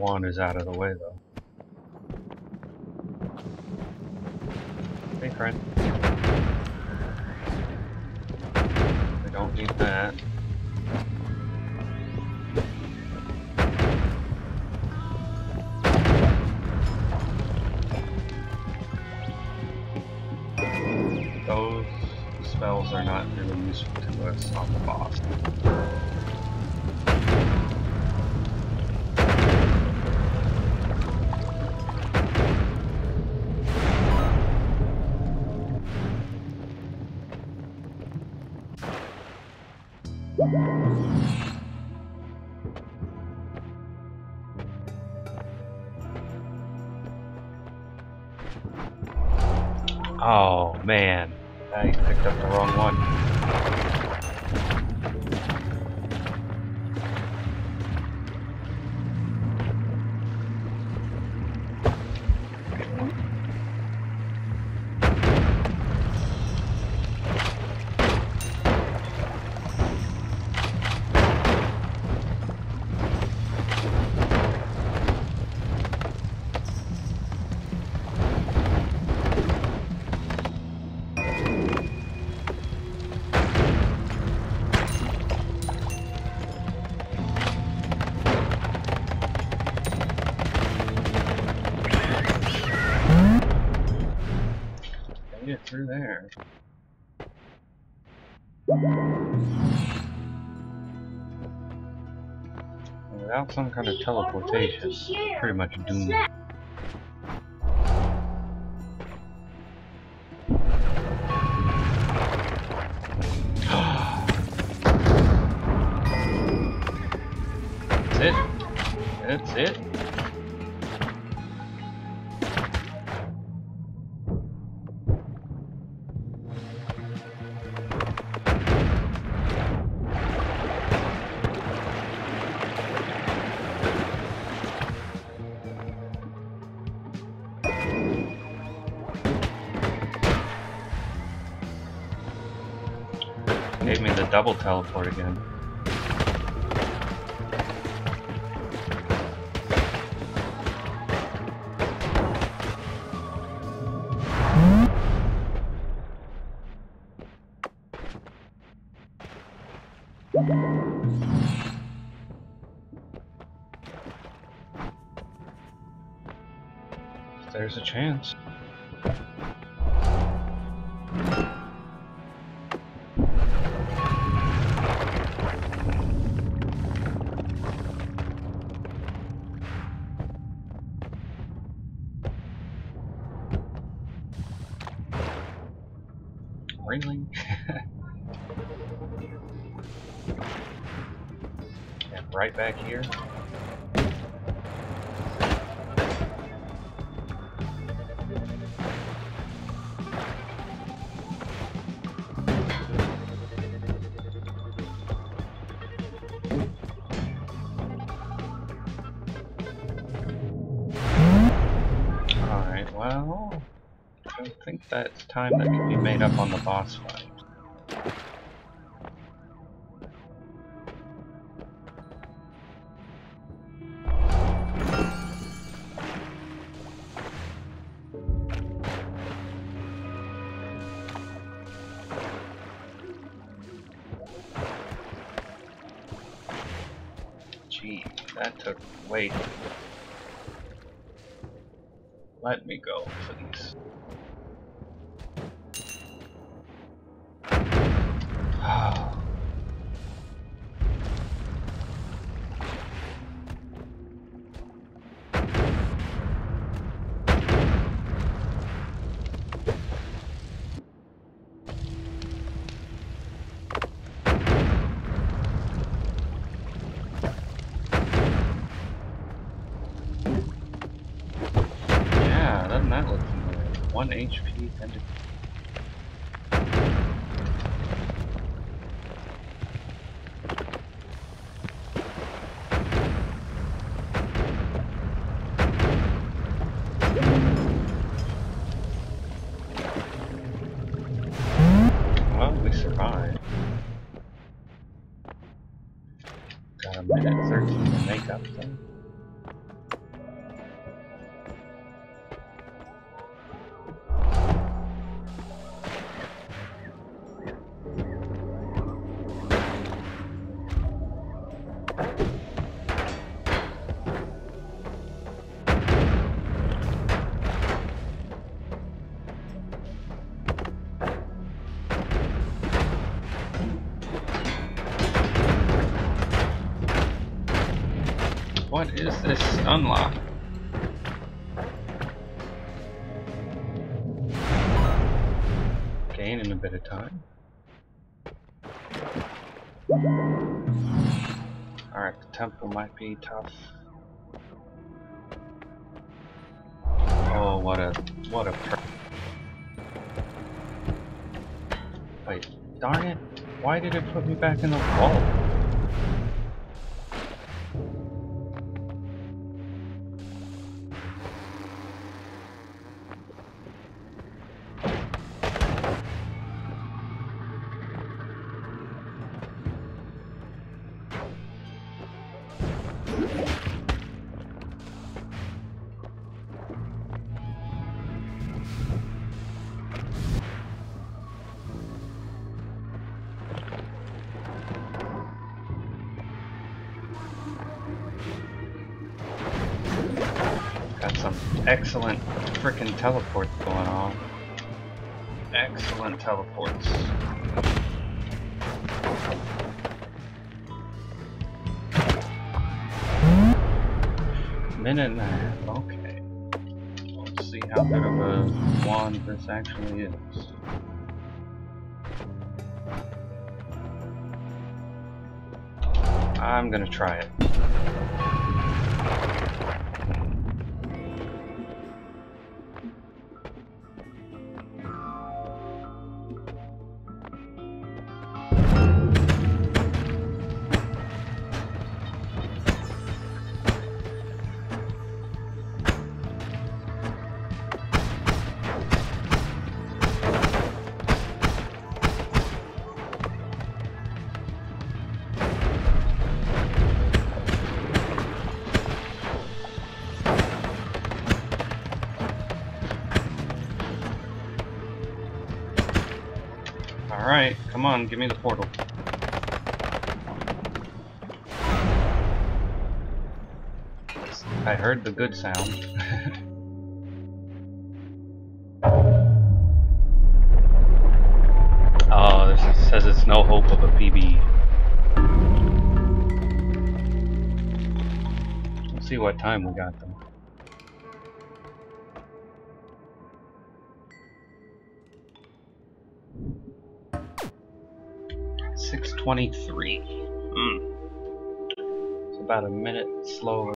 Wand is out of the way though. Hey, friend. We don't need that. Those spells are not really useful to us on the boss. Oh man, I picked up the wrong one. Through there. Without some kind of teleportation, pretty much doomed. That's it. That's it. The double teleport again. There's a chance. Really? and right back here. Don't think that's time that can be made up on the boss fight. Gee, that took let me go, for Yeah, 1 HP tentacle. Well. Got a minute 13 to make up though. This unlock? Gaining a bit of time. Alright, the temple might be tough. Oh, what a what a Wait, darn it! Why did it put me back in the vault? Excellent freaking teleports going on. Excellent teleports. Minute and a half, okay. Let's see how good of a wand this actually is. I'm gonna try it. Alright, come on, give me the portal. I heard the good sound. oh, this says it's no hope of a PB. Let's see what time we got though. Six twenty-three. Hmm. It's about a minute slower.